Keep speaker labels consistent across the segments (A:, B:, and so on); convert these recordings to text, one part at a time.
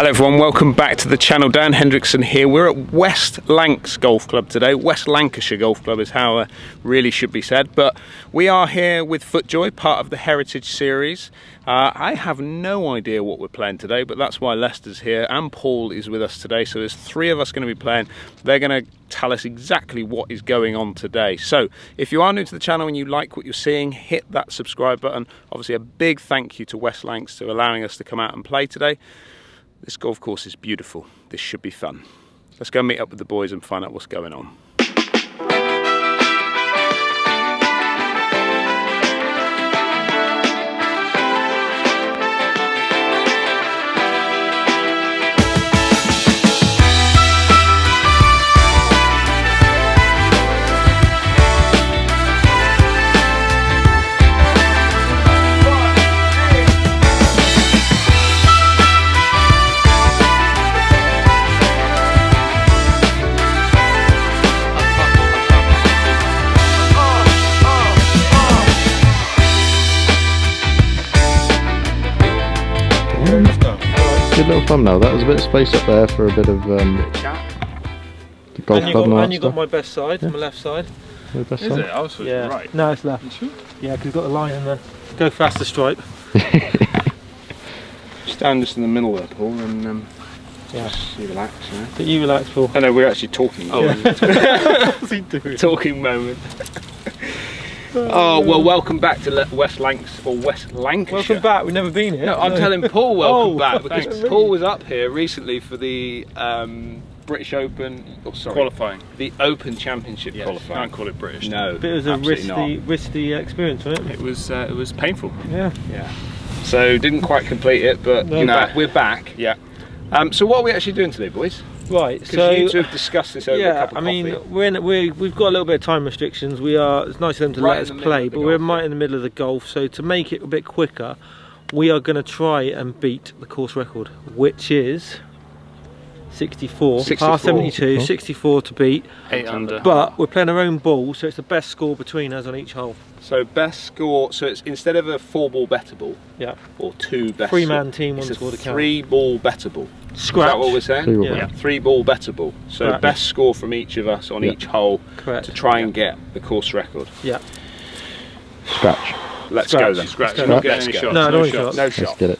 A: Hello everyone, welcome back to the channel. Dan Hendriksen here. We're at West Lancs Golf Club today. West Lancashire Golf Club is how it really should be said. But we are here with FootJoy, part of the Heritage Series. Uh, I have no idea what we're playing today, but that's why Lester's here and Paul is with us today. So there's three of us going to be playing. They're going to tell us exactly what is going on today. So if you are new to the channel and you like what you're seeing, hit that subscribe button. Obviously a big thank you to West Lancs for allowing us to come out and play today. This golf course is beautiful. This should be fun. Let's go meet up with the boys and find out what's going on.
B: Thumbnail. That was a bit of space up there for a bit of um, the golf
C: and you
B: club
C: got,
B: and
C: and you got my best side, my left side.
B: The best
D: Is
B: side.
D: it? I was
C: Yeah.
D: right.
C: No, it's left. Yeah, because you've got the line in there. Go faster stripe.
A: Stand just in the middle there, Paul, and um,
C: Yeah.
A: just you relax. You know?
C: But you relax, Paul.
A: I know we're actually talking. Oh,
C: What's he doing?
A: talking moment. Oh well, welcome back to West Lancs or West Lancashire.
C: Welcome back. We've never been here.
A: No, I'm telling Paul welcome
C: Oh,
A: back because
C: thanks.
A: Paul was up here recently for the um, British Open. Oh, sorry,
D: Qualifying.
A: the Open Championship
D: Yes.
A: qualifying.
D: Can't call it British.
A: No,
C: But it was a
A: absolutely
C: risky, risky experience, wasn't it?
D: It was uh, it was painful.
C: Yeah.
A: Yeah. So didn't quite complete it, but
C: No,
A: you know
C: back.
A: we're back.
D: Yeah.
A: Um, so what are we actually doing today, boys?
C: Right. So
A: you two have discussed this over a
C: yeah,
A: cup of
C: I mean,
A: coffee.
C: we're, in, we're we've got a little bit of time restrictions. We are. It's nice of them to
A: Right
C: let us play, but we're right in the middle of the golf. So to make it a bit quicker, we are going to try and beat the course record, which is 64,
A: 64.
C: par 72,
B: Cool.
C: 64 to beat.
D: Eight under.
C: But we're playing our own ball, so it's the best score between us on each hole.
A: So best score. So it's instead of a four ball better ball
C: Yeah.
A: or two best.
C: Three man team, one
A: It's a
C: score to count.
A: three ball better ball. Is
C: Scratch.
A: that what we're saying?
B: Three ball
C: Yeah.
A: Three ball better ball. So
C: Correct.
A: best score from each of us on
B: Yeah.
A: each hole
C: Correct.
A: to try and get the course record.
C: Yeah.
B: Scratch.
A: Let's
C: Scratch.
A: go then.
D: Scratch.
C: Let's
D: Not
C: go.
D: getting
A: Let's
D: any shots.
C: No, no
D: shots.
C: shots.
A: No
B: Let's
A: shot.
B: get it.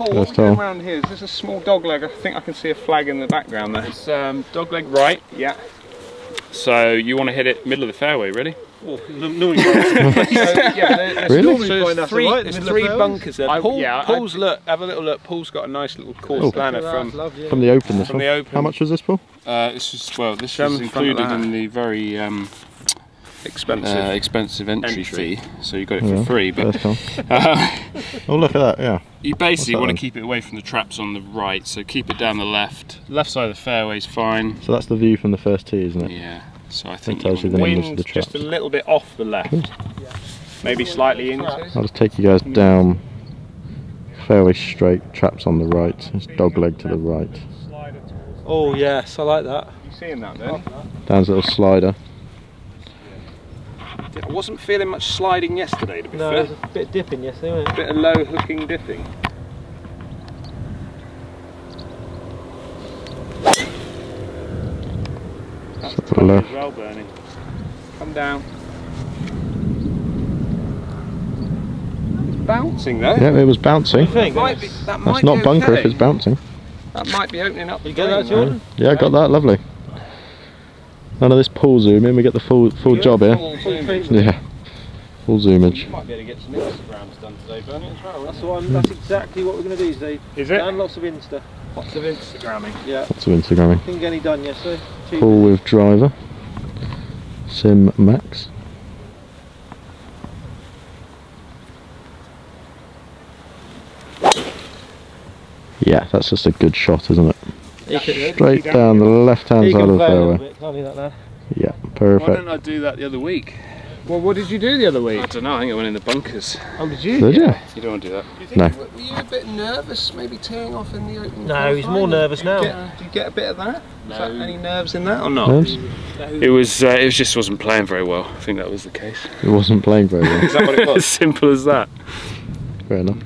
A: Paul,
B: First
A: what are we around here? Is this a small dog leg? I think I can see a flag in the background there.
D: It's um, dog leg right.
A: Yeah.
D: So you want to hit it middle of the fairway, ready?
C: Oh, no, no,
A: So, yeah, there's
B: Really?
A: So there's three,
C: right
A: there's three
C: fairways.
A: bunkers there.
D: I-
A: Paul,
D: yeah, I-
A: Paul's look. Have a little look. Paul's got a nice little course
B: Oh.
A: planner from.
B: From the open this
A: From
B: one.
A: the open.
B: How much was this, Paul?
D: Uh, this is well. This
A: Show 'em
D: was
A: in
D: included in the very um,
A: Expensive.
D: uh, expensive entry,
A: Entry.
D: fee, so you got it for
B: Yeah,
D: free. But uh,
B: Oh, look at that. Yeah.
D: you basically
B: What's that
D: want to keep it away from the traps on the right. So keep it down the left. Left side of the fairway is fine.
B: So that's the view from the first tee, isn't it?
D: Yeah. So I think
B: tells you the numbers of
A: Wind
B: the
A: just a little bit off the left. Maybe slightly into.
B: I'll just take you guys down. Fairway straight, traps on the right. It's dog leg to the right.
C: Oh yes, I like that.
A: You seeing that then?
B: Dan's little slider.
A: I wasn't feeling much sliding yesterday, to be
C: No,
A: fair.
C: there's a bit dipping yesterday, wasn't it?
A: bit of low hooking dipping. That's
B: To the
A: touchy
B: left.
A: as well, Bernie. Come down. It's bouncing though.
B: Yeah, it was bouncing.
C: What do you think?
A: Might be, that might
B: That's not
A: be
B: bunker if it's bouncing.
A: That might be opening up.
C: You
A: the
C: get that,
A: green,
C: Jordan?
B: Yeah, I got that. Lovely. None of this pool zoom in. We get the full full
A: though.
B: job here.
A: Full zoom.
B: Yeah. Full zoomage.
A: You might be able to get some Instagrams done today, Bernie, as well.
C: That's what I'm, That's exactly what we're going to do today.
A: Is
C: Done lots of Insta.
A: Lots of Instagramming.
C: Yeah.
B: Lots of Instagramming.
C: Didn't get any done yesterday. Cheap.
B: Paul with driver. Sim Max. Yeah, that's just a good shot, isn't it?
C: You can,
B: Straight down the left-hand
C: you
B: side of the
C: play a little
B: fairway.
C: bit, can't you, that lad?
B: Yeah,
D: Why didn't I do that the other week?
A: Well, what did you do the other week?
D: I don't know. I think I went in the bunkers.
A: Oh, did you?
B: Did you?
D: You don't want to do that.
A: Do you think
B: No.
A: Were you a bit nervous, maybe teeing off in the open?
C: No, he's more nervous now.
A: Get, do you get a bit of that? Is that any nerves in that or not?
B: Nerves?
D: It was. Uh, it was just wasn't playing very well. I think that was the case.
B: It wasn't playing very well.
A: Is that what it
D: as
A: was?
D: simple as that.
B: Fair enough.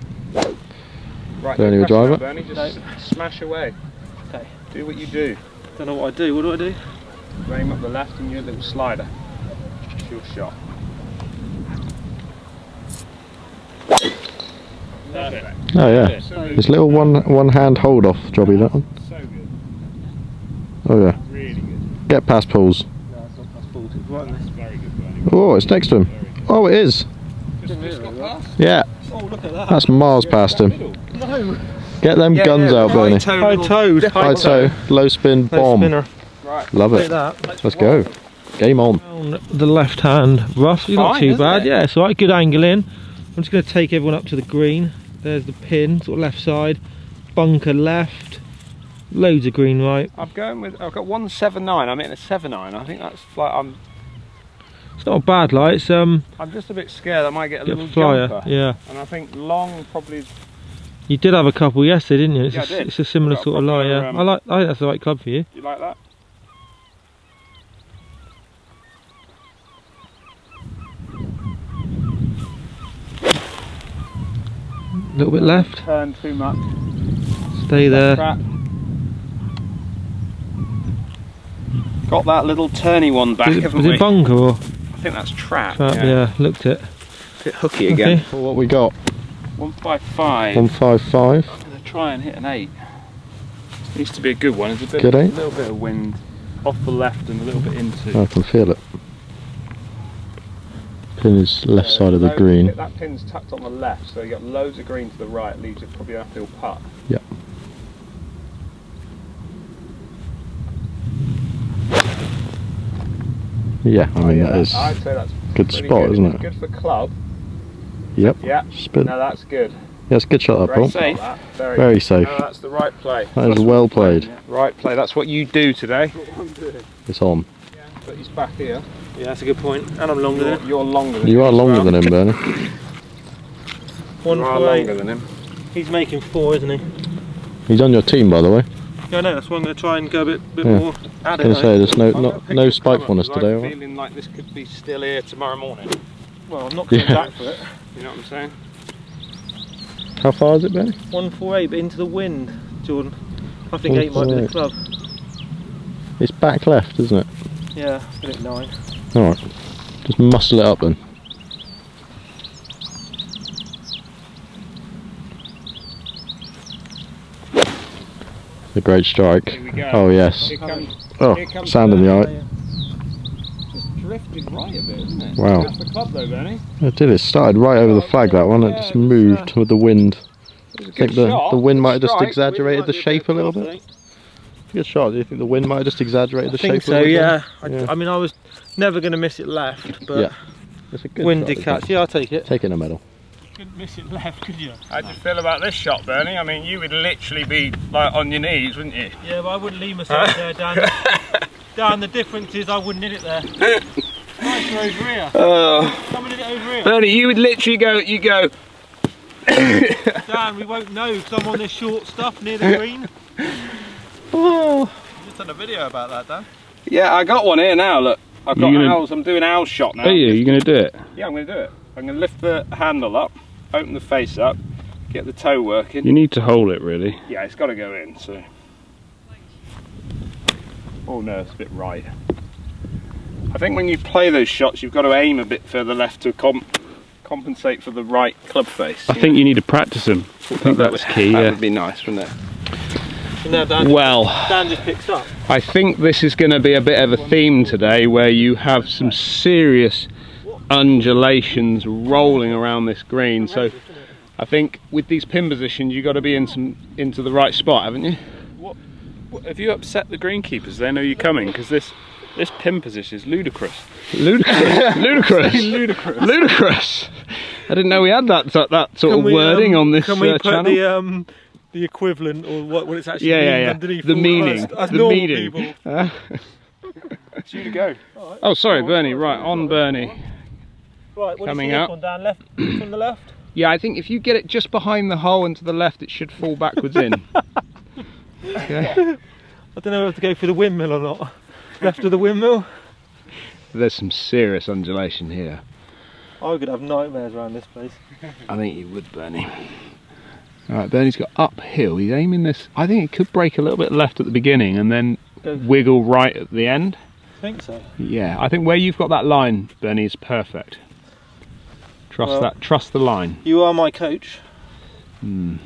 A: Right,
B: Bernie
A: no
B: will drive it.
A: Bernie, just smash away.
C: Okay.
A: Do what you do.
C: Don't know what I do. What do I do?
A: Aim up the left and your little slider. It's your shot. Perfect.
B: Oh yeah.
A: So good.
B: This little one one hand hold off jobby that one.
A: So good.
B: Oh yeah.
A: Really good.
B: Get past Paul's.
C: No, it's not possible. It's right in
A: That's very good, Bernie.
B: Oh, it's next to him. Oh, it is.
A: Just, just got past.
B: Yeah,
C: Oh, look at that.
B: that's miles past him.
C: No.
B: Get them guns out,
A: high
B: Bernie.
A: toe
C: High
A: little-
C: toed.
B: High toe, low spin, bomb.
C: spinner.
A: Right.
B: Love
C: Like
B: it.
C: that.
B: Let's go. Game on.
C: Down the left hand rough. Not
A: Fine,
C: too bad.
A: it?
C: Yeah, it's all right. Good angle in. I'm just going to take everyone up to the green. There's the pin, sort of left side. Bunker left. Loads of green right.
A: I'm going with. I've got one seven nine. I'm hitting a seven nine. I think that's like I'm.
C: It's not a bad light. It's um,
A: I'm just a bit scared. I might get a
C: get a
A: little
C: flyer.
A: jumper.
C: Yeah.
A: And I think long probably.
C: You did have a couple yesterday, didn't you? It's,
A: Yeah, I
C: a,
A: did.
C: it's a similar sort of lie. Yeah.
A: um,
C: I like. I think that's the right club for you.
A: You like that?
C: A little bit left.
A: Turn too much.
C: Stay there.
A: Crap. Got that little turny one back,
C: Was it,
A: haven't
C: was
A: we?
C: it bunker or
A: I think that's trap.
C: trap? Yeah. looked it.
A: Bit hooky again.
C: Okay.
B: Well, what we got?
A: One five five.
B: 155.
A: I'm gonna try and hit an eight. It Needs to be a good one. There's a bit,
B: Good
A: a little bit of wind off the left and a little bit into.
B: I can feel it. Pin is left side of the green.
A: That pin's tucked on the left, so you've got loads of green to the right. Leaves it probably an uphill putt.
B: Yep. Yeah, I mean oh, that is
A: I'd say that's
B: good spot,
A: good.
B: isn't
A: It's
B: it?
A: Good for club.
B: Yep.
A: Yeah.
B: Spin.
A: No, that's good.
B: Yeah, it's a good shot that
A: Very
B: Paul.
A: safe. Very,
B: Very safe.
A: No, that's the right play.
B: That is
A: That's what
B: well
A: I'm playing,
B: played.
A: yeah. Right play. That's what you do today.
B: It's on.
A: Yeah, but he's back here.
C: Yeah, that's a good point. And I'm longer
A: You're,
C: than
A: you're longer than
B: You
A: him
B: are longer
A: well.
B: than him, Bernie.
C: One
A: You are
C: for eight.
A: longer than him.
C: He's making four, isn't he?
B: He's on your team, by the way.
C: Yeah, I know. That's why I'm going to try and go a bit, bit
B: Yeah.
C: more. Add
B: I was
C: it.
B: going to say, there's no
A: I'm
B: not, no
A: your
B: spitefulness
A: club
B: today.
A: I'm
B: alright?
A: feeling like this could be still here tomorrow morning.
C: Well, I'm not coming
B: Yeah.
C: back for it.
A: You know what I'm saying?
B: How far is it, Bernie?
C: One four eight, but into the wind, Jordan. I think eight might be the club.
B: It's back left, isn't it?
C: Yeah, put it nine.
B: Alright. Just muscle it up then. A great strike.
A: Here we go.
B: Oh yes.
A: Here comes,
B: Oh,
A: here comes
B: sound in the
A: Bernie.
B: eye.
A: Just right a bit, isn't it?
B: Wow.
A: Good for club though, Bernie.
B: It did. It started right over the oh, flag. That one. It
A: Yeah,
B: just
A: it was,
B: moved uh, with the wind.
A: It was a
B: I think the
A: shot.
B: the wind might have just
A: Strike.
B: exaggerated the shape a little bit. Good shot. Do you think the wind might have just exaggerated the
C: I think
B: shape? a
C: so.
B: little bit?
C: Yeah. I,
B: Yeah.
C: I mean, I was never going to miss it left, but
B: Yeah. It's a good
C: windy
B: shot,
C: catch. Yeah, I'll take it.
B: Taking a medal.
C: Couldn't miss it left, could you?
A: How do you feel about this shot, Bernie? I mean, you would literally be like on your knees, wouldn't you?
C: Yeah, but I wouldn't leave myself there, Dan. Dan, the difference is I wouldn't hit it there. Nicer over here.
A: Oh,
C: Someone hit it over.
A: Bernie, you would literally go. You go.
C: Dan, we won't know because I'm on this short stuff near the green.
A: Oh.
C: Just done a video about that, Dan.
A: Yeah, I got one here now. Look, I've got
D: gonna-
A: owls. I'm doing owl shot now.
D: Are you? You going to do it?
A: Yeah, I'm going to do it. I'm going to lift the handle up, open the face up, get the toe working.
D: You need to hold it really.
A: Yeah, it's got to go in. So. Oh no, it's a bit right. I think when you play those shots, you've got to aim a bit further left to comp compensate for the right club face.
D: I think you need to practice them. I think
A: that
D: that's
A: would,
D: key.
A: That
D: Yeah.
A: would be nice, wouldn't it?
C: So now Dan,
A: Well,
C: Dan just picks up.
A: I think this is going to be a bit of a theme today where you have some serious undulations rolling around this green. So I think with these pin positions, you've got to be in some into the right spot, haven't you?
D: Have you upset the greenkeepers? They know you're coming because this this pin position is ludicrous.
A: Ludicrous, ludicrous, ludicrous, ludicrous. I didn't know we had that that, that sort of wording on this
C: Can we
A: uh,
C: put
A: channel.
C: the um the equivalent or what, what it's actually
A: yeah, yeah, yeah.
C: underneath?
A: The meaning,
C: us, us
A: the meaning.
C: people?
A: Uh,
D: It's you to go.
A: oh, sorry, Bernie. Right on, Bernie.
C: Right, what
A: Coming
C: up. you see one, Dan? Left from the left.
A: Yeah, I think if you get it just behind the hole and to the left, it should fall backwards in. okay.
C: I don't know if to go for the windmill or not. Left of the windmill.
A: There's some serious undulation here.
C: I could have nightmares around this place.
A: I think you would, Bernie. All right, Bernie's got uphill. He's aiming this. I think it could break a little bit left at the beginning and then wiggle right at the end.
C: I think so.
A: Yeah, I think where you've got that line, Bernie, is perfect. Trust
C: Well-
A: that. Trust the line.
C: You are my coach.
A: Hmm.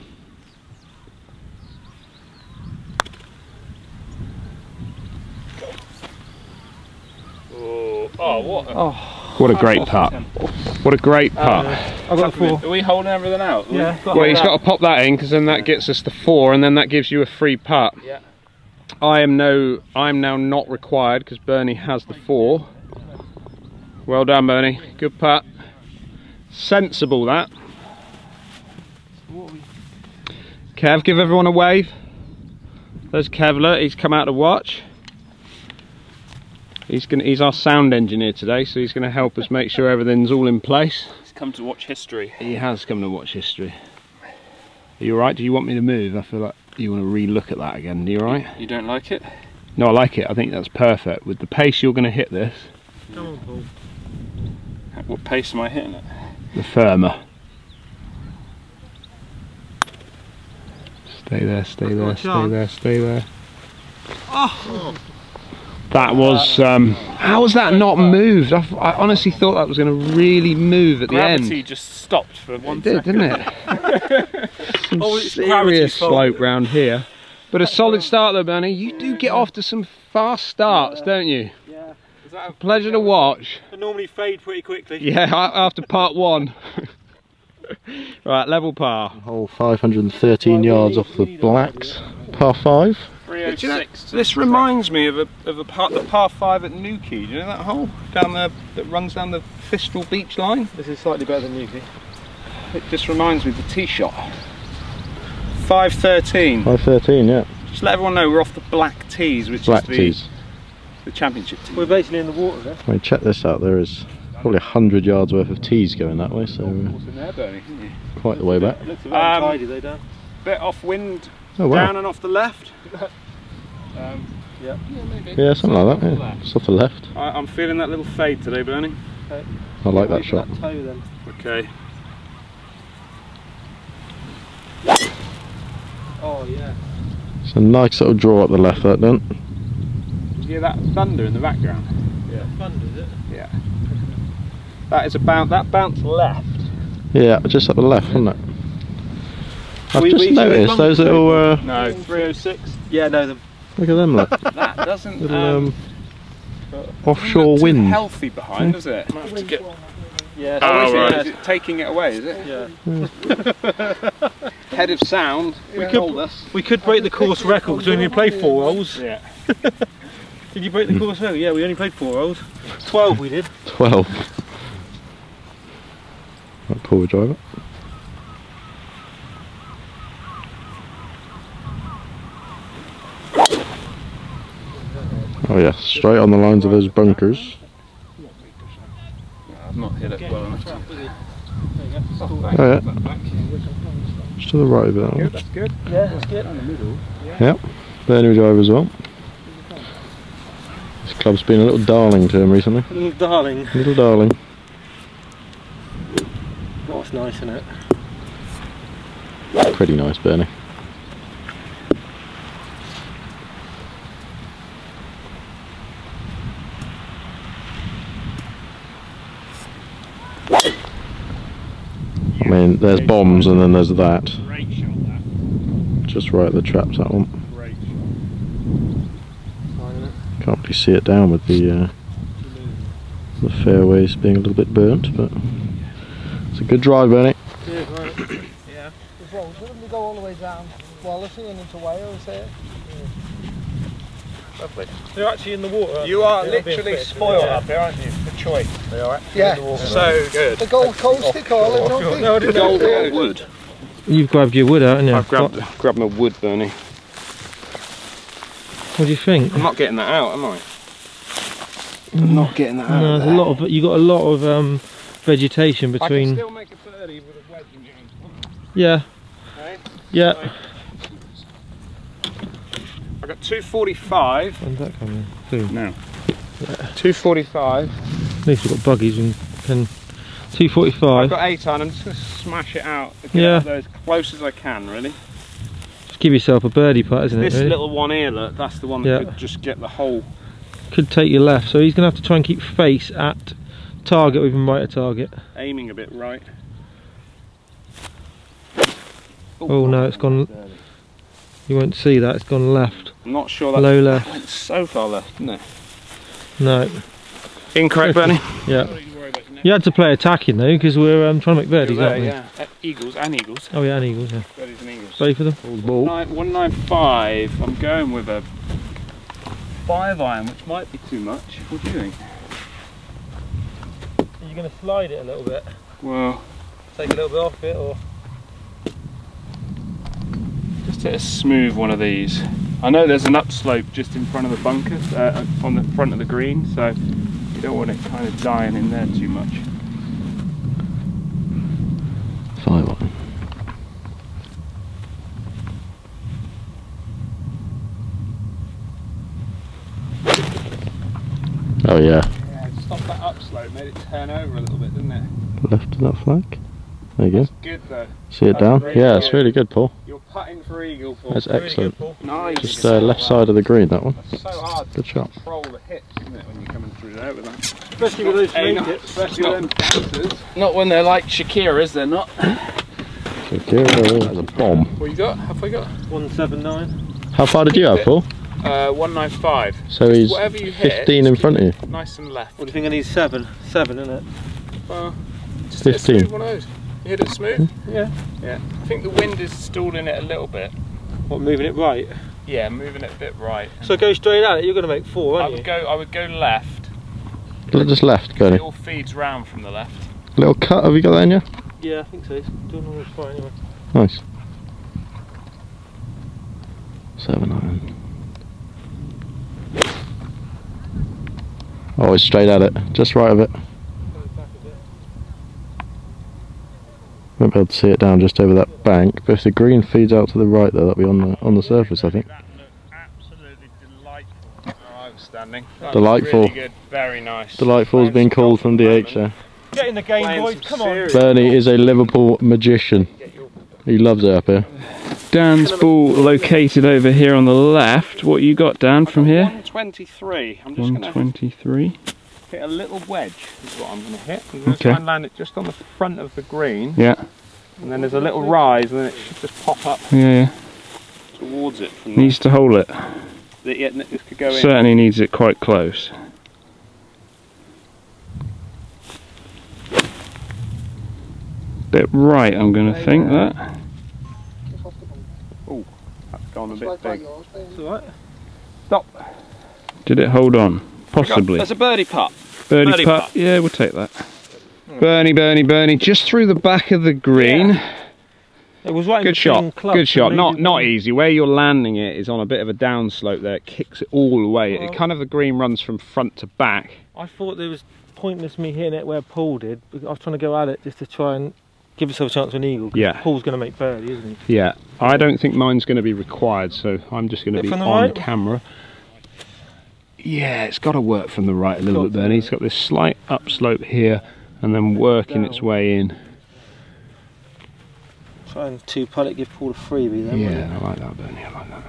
D: Oh, oh what? A,
C: Oh,
A: What a great putt. What a great uh, putt.
C: I've got four.
D: Are we holding everything out?
C: Yeah.
A: well, he's got to pop that in because then that gets us the four, and then that gives you a free putt.
D: Yeah.
A: I am no, I am now not required because Bernie has the four. Well done, Bernie. Good putt. Sensible that. Kev, give everyone a wave. There's Kevlar. He's come out to watch. He's gonna. He's our sound engineer today, so he's going to help us make sure everything's all in place.
D: He's come to watch history.
A: He has come to watch history. Are you alright? Do you want me to move? I feel like you want to re-look at that again. Are you alright?
D: You don't like it?
A: No, I like it. I think that's perfect. With the pace you're going to hit this,
C: Come on, Paul.
D: At What pace am I hitting it?
A: the firmer. Stay there, stay there, stay there, stay there.
C: Oh.
A: That was. Um, how was that not moved? I, I honestly thought that was going to really move at the
D: Gravity
A: end.
D: just stopped for one
A: It did,
D: second.
A: didn't it? Some
C: Oh, it's
A: serious slope round here. But a solid start though, Bernie. You do get off to some fast starts, don't you?
C: Yeah.
D: Is that a-
A: Pleasure to watch.
C: They normally fade pretty quickly.
A: Yeah, after part one. right, level par.
B: Hole 513 yards off the blacks. Par 5.
D: 306.
A: This reminds me of a of a part the par five at Newquay. Do you know that hole down there that runs down the Fistral Beach line?
C: This is slightly better than Newquay.
A: It just reminds me of the tee shot. Five thirteen.
B: 513, yeah.
A: Just let everyone know we're off the black tees, which
B: Black
A: is the,
B: tees.
A: the championship tee.
C: We're basically in the water there.
B: I mean, check this out. There is probably 100 yards worth of tees going that way, so uh,
D: What's in there, Bernie?
B: Quite the way back.
C: Looks a bit
A: Um,
C: untidy though, Dan.
A: Bit off wind
B: Oh,
A: down and off the left.
D: Um,
C: Yeah.
D: yeah, maybe.
B: Yeah, something like that. Yeah. It's off the left.
A: I, I'm feeling that little fade today, Bernie.
B: I like that shot.
C: That toe then.
A: Okay.
C: Oh yeah.
B: It's a nice little draw up the left, that done.
A: Did you hear that thunder in the background?
C: Fun, is it?
A: Yeah. That is about that bounce left.
B: Yeah, just up the left, isn't it? I've
A: We-
B: just
A: we-
B: noticed those little. Uh,
A: No, 306.
C: Yeah, no, them.
B: look at them, look.
A: That doesn't
B: little
A: um,
B: um,
A: doesn't
B: offshore
A: too
B: wind.
A: healthy behind, does it?
D: Might have to get
C: Yeah.
A: Oh,
D: Oh,
A: it,
D: right.
A: is it taking it away, is it?
C: Yeah.
A: Head of sound, we
C: could-
A: us.
C: We could break the course record because we only played four holes.
A: Yeah.
C: Did you break the course record? Yeah, we only played four holes. Twelve we did.
B: 12. Right, Paul driver. Oh yeah, straight on the lines of those bunkers.
D: I've not hit it well enough. to-
B: Oh yeah. Just to the right of it. that one.
A: That's good.
C: Yeah, that's good.
B: Yep. Bernie driver as well. This club's been a little darling to him recently.
C: Little darling.
B: Little darling.
C: Oh, it's nice, isn't it?
B: Pretty nice, Bernie. I mean, there's bombs and then there's that.
A: Great shot that.
B: Just right at the traps, that one. Can't really see it down with the uh, the fairways being a little bit burnt, but it's a good drive, Bernie.
C: Yeah, right.
E: The road wouldn't go all the way down Wallasey and into Wales there.
C: Lovely. They're actually in the water.
A: You are
C: They're not being
A: literally spoiled up here, aren't you? For choice. They are.
E: Yeah,
A: So good.
E: the Golf Coast they call it, don't they?
C: No, I didn't know.
A: Wood.
C: You've grabbed your wood out, haven't you?
A: I've grabbed, grabbed my wood, Bernie.
C: What do you think?
A: I'm not getting that out, am I? I'm not getting that out.
C: No,
A: of
C: there's a lot of you got a lot of um, vegetation
A: I can
C: between.
A: still make a birdie with a wedge in James.
C: Yeah,
A: Okay.
C: yeah.
A: I got 245
C: When's that coming? Soon.
A: now. 245.
C: At least we've got buggies and can. Two
A: I've got eight on. I'm just going to smash it out. Get
C: Yeah.
A: as close as I can, really.
C: Just give yourself a birdie putt, isn't
A: This
C: it? Really?
A: little one here, look, that's the one that could just get the hole.
C: Could take you left, so he's going to have to try and keep face at target, even right at target.
A: aiming a bit right.
C: Oh, no, it's gone- You won't see that, it's gone left.
A: I'm not sure that
C: Low left.
A: went so far left, didn't it?
C: No,
A: Incorrect, Bernie.
C: yeah. You had to play attacking though, because we're um, trying to make birdies,
A: There,
C: aren't we?
A: yeah. Uh, eagles and eagles.
C: Oh yeah, and eagles, yeah.
A: Birdies and eagles.
C: Both of them?
A: Nine, 195. I'm going with a five iron, which might be too much. What do you think?
C: Are you going to slide it a little bit?
A: Well,
C: Take a little bit off it, or?
A: just hit a smooth one of these. I know there's an upslope just in front of the bunker, uh, on the front of the green, so you don't want it kind of dying in there too much.
B: Five iron. Oh yeah,
A: Yeah, it stopped that upslope, made it turn over a little bit, didn't it?
B: left of that flag. There you go.
A: That's good though.
B: See it
A: That's
B: down?
A: really
B: Yeah, it's really good, Paul.
A: You're putting for eagle, Paul.
B: That's excellent.
A: Nice.
B: Just uh, left side of the green, that one.
A: That's so hard
B: Good
A: to
B: shot.
A: control the hips, isn't it, when you're coming through there with that?
C: Especially with those
A: Hey,
C: make
A: not-
C: it.
A: especially them dancers. Not when they're like Shakira's, they're not.
B: So Kira, that's a bomb.
A: What you got? Have we got?
C: 179.
B: How far did you have, Paul?
A: Uh, 195.
B: So he's
A: Whatever you hit,
B: 15 in front of you.
A: nice and left.
C: What do you think I need? Seven. Seven, isn't it?
A: Well, just hit
B: 15.
A: Smooth one of those. You hit it smooth? Hmm?
C: Yeah.
A: Yeah. I think the wind is stalling it a little bit.
C: What, moving it right?
A: Yeah, moving it a bit right.
C: So go straight at it, you're going to make four,
A: I
C: aren't
A: would
C: you?
A: go. I would go left.
B: Just left,
A: It all feeds round from the left.
B: Little cut, have you got that in you?
C: Yeah, I think so. It's doing all this fine anyway.
B: Nice. Seven iron. Oh, it's straight at it, just right of it. Won't be able to see it down just over that bank, but if the green feeds out to the right there, that'll be on the on the surface, I think.
A: Absolutely delightful. Oh, I was standing. That
B: Delightful.
A: Really good. Very nice.
B: Delightful's been called from DH there.
C: Get in the game,
A: Playing
C: boys. Come on.
A: serious-
B: Bernie is a Liverpool magician. He loves it up here.
D: Dan's ball located over here on the left. What you got, Dan, from here?
A: 123. I'm just going to
D: 123.
A: Hit a little wedge. Is what I'm going to hit. I'm going to
D: Okay.
A: try and land it just on the front of the green,
D: Yeah,
A: and then there's a little rise, and then it should just pop up
D: yeah, yeah.
A: towards it from there.
D: Needs to hold it.
A: The, yeah, this could go in.
D: Certainly needs it quite close. Bit right, I'm going to think that.
E: Just off the ball.
A: That's gone a bit
E: like like
A: big.
E: yours, Ben.
C: It's alright.
D: Did it hold on? Possibly.
A: There's a birdie putt.
D: Birdie,
A: birdie
D: putt.
A: putt.
D: Yeah, we'll take that. Hmm. Bernie, Bernie, Bernie, just through the back of the green.
C: It was right
A: Good shot. Good shot. Not not easy. Where you're landing it is on a bit of a downslope there. It kicks it all the way.
C: Well-
A: it kind of the green runs from front to back.
C: I thought there was pointless me hitting it where Paul did. I was trying to go at it just to try and give myself a chance of an eagle.
A: Yeah.
C: Paul's going to make birdie, isn't he?
A: Yeah. I don't think mine's going to be required, so I'm just going to be on
C: right?
A: camera. Yeah, it's got to work from the right a little bit. Bernie. It's got this slight upslope here, and then working its way in.
C: Try and two putt it, give Paul a freebie then.
A: Yeah, I like that, Bernie. I like that.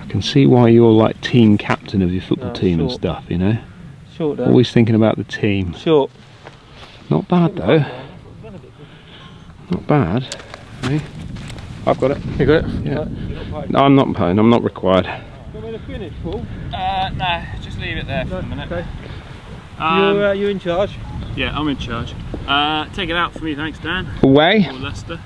A: I can see why you're like team captain of your football
C: No,
A: team and stuff. You know.
C: Short
A: always thinking about the team.
C: Short.
A: Not bad though. Not bad. Hey, I've got it.
C: You got it?
A: Yeah. I'm not paying. I'm not required.
C: You want me to finish, Paul?
A: Uh, no, just leave it there for a minute.
C: Okay.
A: Um,
C: you're, uh, you're in charge.
D: Yeah, I'm in charge. Uh, take it out for me, thanks, Dan.
A: Away.
D: Or Lester.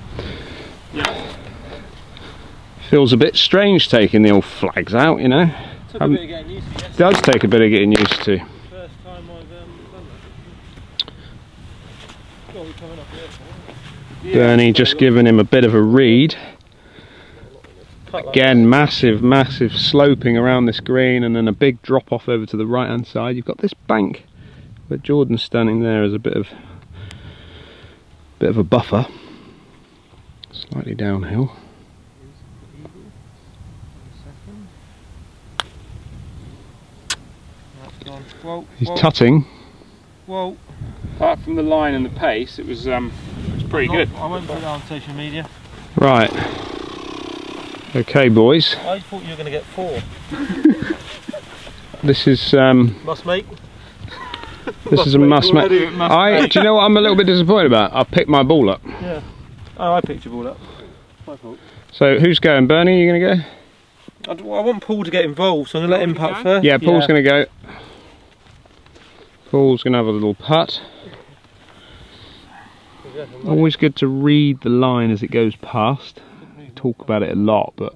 A: Feels a bit strange taking the old flags out, you know.
C: Took a
A: Um,
C: bit of getting used to.
A: Does take a bit of getting used to.
C: First time I've um, done that. Go on, we're coming up here.
A: Bernie just giving him a bit of a read.
C: Cut like
A: Again, massive, massive sloping around this green, and then a big drop off over to the right hand side. You've got this bank where Jordan's standing there as a bit of bit of a buffer, slightly downhill.
C: that. Whoa,
A: He's
C: whoa,
A: tutting.
C: whoa.
D: Apart from the line and the pace, it was um, it was pretty good.
C: I won't put that on social media.
A: Right. Okay, boys.
C: I thought you were going to get four.
A: This is um,
C: Must make.
A: this is a must make. I do you know what I'm a little bit disappointed about? I picked my ball up. Yeah.
C: Oh, I picked your ball up. My fault.
A: So who's going? Bernie, you gonna go?
C: I want Paul to get involved, so I'm going to let him putt first.
A: Yeah, Paul's gonna go. Paul's gonna have a little putt. Always good to read the line as it goes past. We talk about it a lot, but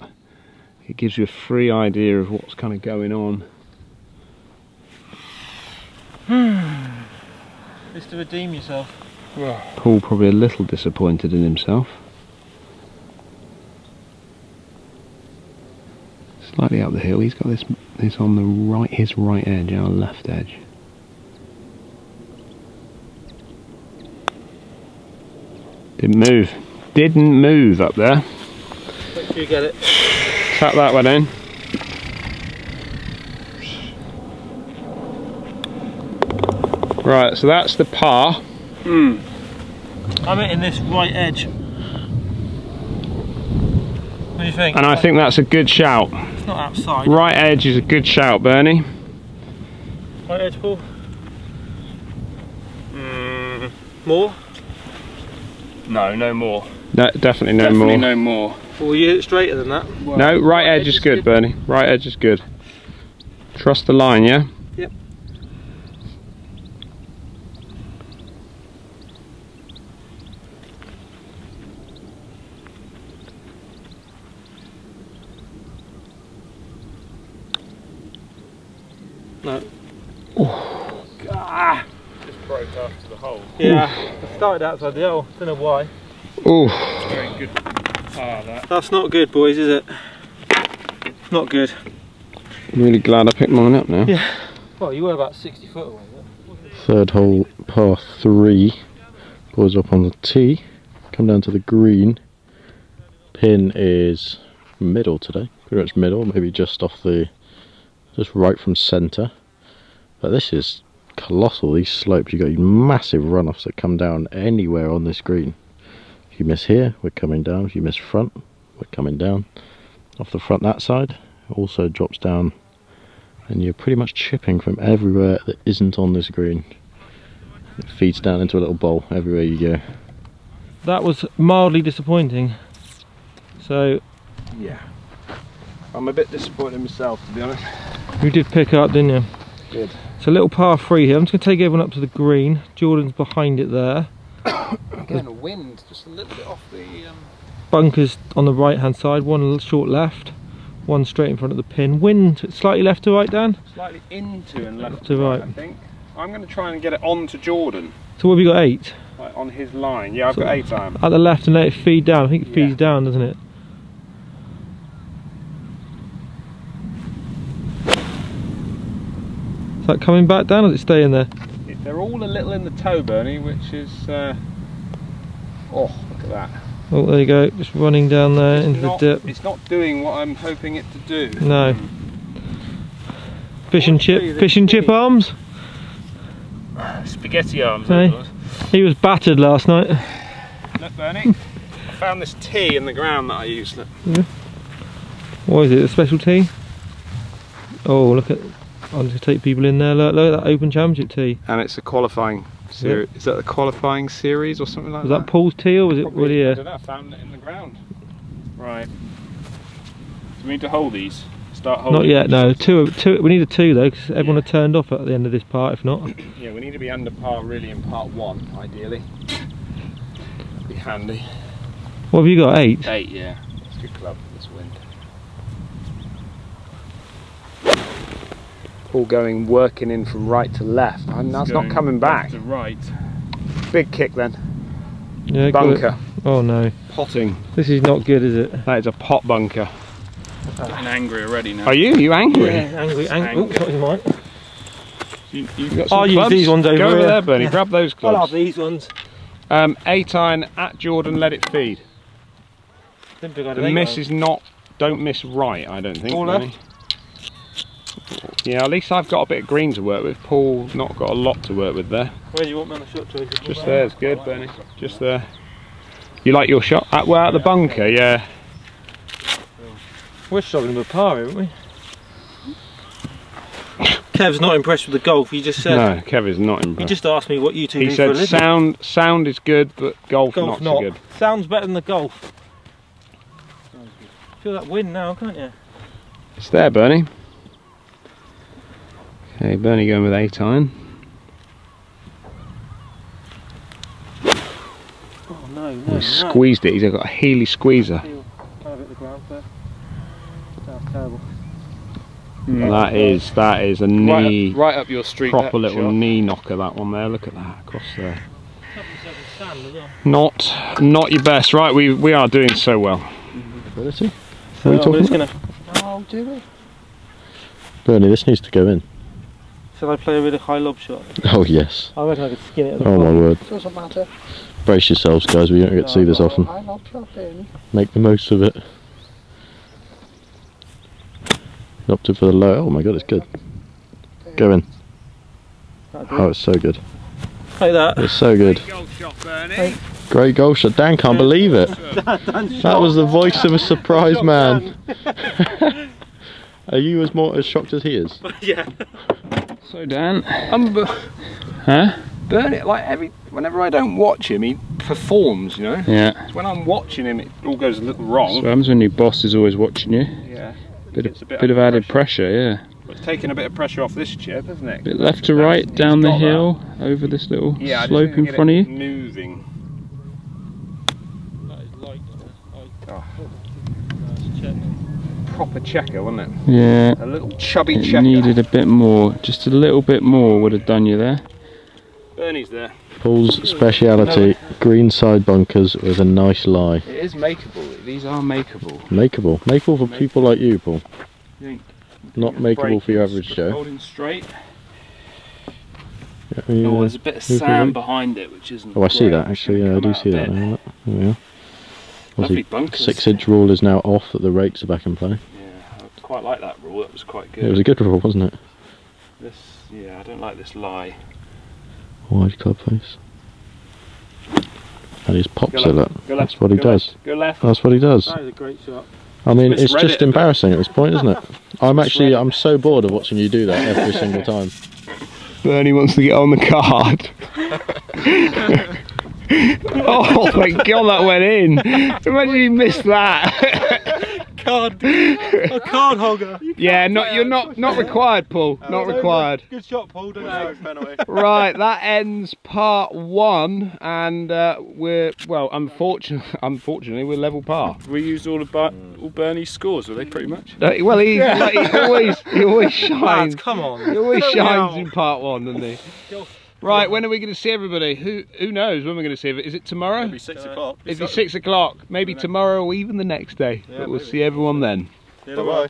A: it gives you a free idea of what's kind of going on.
C: Just to redeem yourself.
A: Paul probably a little disappointed in himself. Slightly up the hill. He's got this. This on the right. His right edge, our left edge. Didn't move. Didn't move up there.
C: Make sure you get it.
A: Tap that one in. Right, so that's the par.
C: I'm hitting this right edge. What do you think?
A: And I think that's a good shout.
C: it's not outside.
A: Right edge is a good shout, Bernie.
C: Right edge, Paul.
D: Mm,
C: More?
D: no, no more.
A: No, definitely no
D: Definitely
A: more.
D: Definitely no more.
C: Or you hit it straighter than that?
A: No, right edge is good, Bernie. Right edge is good. Trust the line, yeah?
C: Yep. No. Ah.
D: Just broke after the hole.
C: Yeah, I started outside the hole. Don't know why.
A: Ooh,
D: Very that.
C: That's not good, boys, is it? Not good.
A: I'm really glad I picked mine up now.
C: Yeah. Well, you were about 60 foot away.
B: Third hole, par three. Boys up on the tee. Come down to the green. Pin is middle today. Pretty much middle, maybe just off the, just right from centre. But this is colossal. These slopes, You've got massive runoffs that come down anywhere on this green. If you miss here, we're coming down. If you miss front, we're coming down. Off the front that side, also drops down and you're pretty much chipping from everywhere that isn't on this green. It feeds down into a little bowl everywhere you go.
C: That was mildly disappointing. So,
A: Yeah. I'm a bit disappointed myself, to be honest.
C: you did pick up, didn't you?
A: Did.
C: It's a little par three here. I'm just going to take everyone up to the green. Jordan's behind it there.
A: Again, a wind, just a little bit off the. Um...
C: Bunkers on the right hand side, one a little short left, one straight in front of the pin. Wind slightly left to right, Dan?
A: Slightly into and left
C: To right.
A: I think. I'm going to try and get it on to Jordan,
C: So what have you got? Eight?
A: like on his line. Yeah, I've
C: So-
A: got eight iron.
C: At the left and let it feed down. I think it feeds
A: Yeah.
C: down, doesn't it? Is that coming back down or is it staying there?
A: They're all a little in the toe, Bernie, which is. Uh... Oh, look at that.
C: Oh, there you go. Just running down there into
A: not,
C: the dip.
A: It's not doing what I'm hoping it to do.
C: No. Fish and chip, fish and chip arms.
D: Spaghetti arms.
C: Hey.
D: was.
C: He was battered last night.
A: Look, Bernie. I found this tea in the ground that I used. Look.
C: What is it? A special tea? Oh, look at. I'm just take people in there. Look, look at that Open Championship tea.
A: And it's a qualifying series. Is that the qualifying series or something like
C: Was that Paul's tea or was it
A: Probably,
C: really
A: I don't know, I found it in the ground.
D: Right. Do we need to hold these? Start holding.
C: Not yet. No, two. Two. We need a two though, because everyone had turned off at the end of this part. If not,
A: Yeah, we need to be under par really in part one, ideally. That'd be handy.
C: what have you got? Eight.
D: Eight, yeah.
A: It's a good club, this wind. Paul going working in from right to left. And that's not coming back.
D: To right.
A: Big kick then.
C: Yeah.
A: Bunker.
C: Oh no,
A: Potting.
C: this is not good, is it?
A: That is a pot bunker.
D: I'm angry already now.
A: Are you? You angry?
C: Yeah, angry, angry.
D: Anger.
C: Oh, not in mine.
D: You, you,
A: You got some
C: I'll use
A: clubs?
C: these ones over
A: Go over
C: here.
A: there, Bernie.
C: Yeah.
A: Grab those clubs.
C: I'll have these ones.
A: Um, eight iron at Jordan. Let it feed.
C: Didn't think I'd
A: The miss
C: eight
A: is not. Don't miss right. I don't think.
C: All left?
A: Yeah, at least I've got a bit of green to work with. Paul not got a lot to work with there.
C: Where do you want me on the shot tracer?
A: Just there, it's good, Bernie. Just there. You like your shot? At, well, at the bunker, yeah.
C: We're struggling with par, aren't we? Kev's not impressed with the golf. He just said.
A: No, Kev is not impressed.
C: He just asked me what you two
A: He
C: do for a
A: said sound sound is good, but golf,
C: golf
A: not,
C: not.
A: so good.
C: Sounds better than the golf. Feel that wind now, can't you?
A: It's there, Bernie. Okay, Bernie going with eight iron.
C: Oh no, no,
A: He
C: no.
A: squeezed it. He's got a Healy squeezer.
C: Kind of hit the ground first. That's terrible.
A: That is that is a
D: Right
A: knee,
D: up, right up your street.
A: proper little
D: shot.
A: knee knocker. That one there. Look at that across there.
C: Sand as well.
A: Not not your best. Right, we we are doing so well.
B: Ability? Are we
C: I'm
B: talking
C: just gonna.
E: Oh, do we?
B: Bernie, this needs to go in.
C: Shall I play a really high lob shot?
B: Oh yes.
C: I reckon I could skin it at the
B: Oh my
C: bottom.
B: word.
E: Doesn't matter.
B: Brace yourselves guys, we don't get to see this often.
E: I love shot, Bernie.
B: Make the most of it. Opted for the low. Oh my god, it's good. Go in. Oh, it's so good.
C: Like that.
B: It's so good.
A: Goal shot, Bernie.
B: Great goal shot. Dan can't believe it. That was the voice of a surprise man. Are you as more as shocked as he is?
C: yeah.
A: So Dan, um, b- huh? Bernie, like every whenever I don't watch him, he performs. You know.
D: Yeah.
A: When I'm watching him, it all goes a little wrong.
D: So happens when your boss is always watching you?
A: yeah.
D: Bit
A: It's a
D: of
A: bit
D: bit of added pressure, yeah.
A: It's taking a bit of pressure off this chip, isn't it?
D: Bit left to right, down the
A: got that.
D: hill, over this little
A: Yeah,
D: slope in front of
A: it
D: you.
A: Moving.
C: That is light.
A: Oh.
C: Nice check.
A: Proper checker, wasn't it?
D: Yeah,
A: A little chubby
D: it
A: checker.
D: needed a bit more. Just a little bit more would have done you there.
A: Bernie's there.
B: Paul's speciality, green side bunkers with a nice lie.
D: It is makeable. These are makeable.
B: Makeable. Makeable for people like you, Paul.
D: Think.
B: Not makeable for your average Joe.
D: Holding straight.
B: Yeah,
D: Oh, there's a bit of
B: Move it in.
D: sand behind it, which isn't.
B: Oh, I see that actually. Yeah, I do see that.
D: bit.
B: There we are.
D: Lovely bunkers.
B: six inch rule is now off that the rates are back in play.
D: Yeah, I quite like that rule. That was quite good.
B: It was a good rule, wasn't it?
D: This, yeah, I don't like this lie.
B: Wide club face. And he's pops
A: Go
B: it
A: left,
B: up.
A: Go left.
B: That's what he
A: go
B: does.
A: Left, go left.
B: That's what he does.
C: That is a great shot.
B: I mean, it's
A: Misread it
B: just
A: a
B: embarrassing at this point, isn't it? I'm actually, I'm so bored of watching you do that every single time.
A: Bernie wants to get on the card. oh my god, that went in. Imagine you missed that.
C: Card. a card hogger.
A: yeah, not you're not not required, Paul. Not required.
C: Good shot, Paul. Don't you?
A: Right, that ends part one, and uh, we're well. Unfortunately, unfortunately, we're level par.
D: We used all of Bar- all Bernie's scores, were they pretty much?
A: Uh, well, he, like, he always he always
C: Lads,
A: shines.
C: come on.
A: He always shines in part one, doesn't he?
C: Go.
A: Right, when are we going to see everybody? Who who knows when we're going to see it? Is it tomorrow?
D: It'll be six o'clock.
A: It'll be six o'clock, maybe tomorrow or even the next day. but we'll see everyone then.
C: Bye bye.